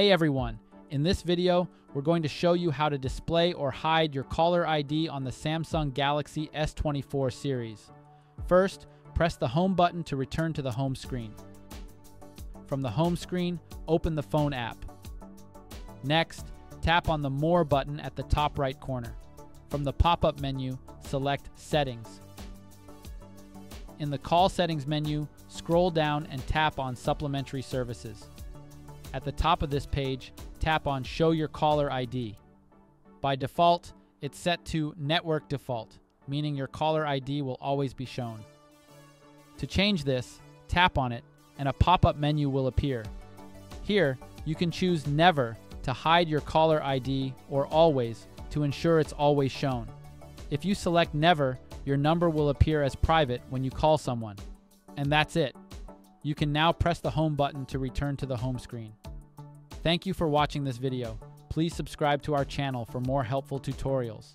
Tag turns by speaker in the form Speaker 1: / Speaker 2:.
Speaker 1: Hey everyone, in this video, we're going to show you how to display or hide your caller ID on the Samsung Galaxy S24 series. First, press the home button to return to the home screen. From the home screen, open the phone app. Next, tap on the More button at the top right corner. From the pop-up menu, select Settings. In the Call Settings menu, scroll down and tap on Supplementary Services. At the top of this page, tap on Show Your Caller ID. By default, it's set to Network Default, meaning your caller ID will always be shown. To change this, tap on it and a pop-up menu will appear. Here, you can choose Never to hide your caller ID or Always to ensure it's always shown. If you select Never, your number will appear as private when you call someone. And that's it. You can now press the home button to return to the home screen. Thank you for watching this video. Please subscribe to our channel for more helpful tutorials.